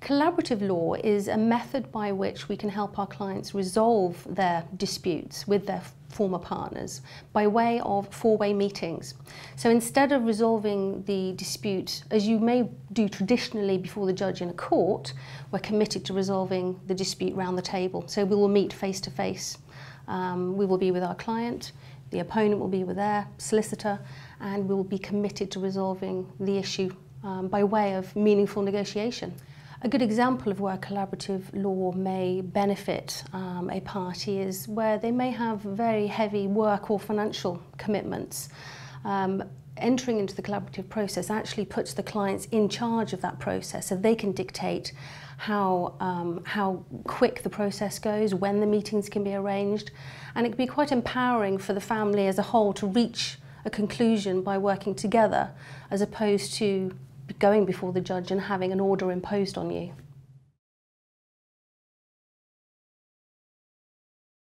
Collaborative law is a method by which we can help our clients resolve their disputes with their former partners by way of four-way meetings. So instead of resolving the dispute as you may do traditionally before the judge in a court, we're committed to resolving the dispute round the table. So we will meet face to face. Um, we will be with our client, the opponent will be with their solicitor, and we will be committed to resolving the issue um, by way of meaningful negotiation. A good example of where collaborative law may benefit um, a party is where they may have very heavy work or financial commitments. Um, entering into the collaborative process actually puts the clients in charge of that process so they can dictate how, um, how quick the process goes, when the meetings can be arranged, and it can be quite empowering for the family as a whole to reach a conclusion by working together as opposed to going before the judge and having an order imposed on you.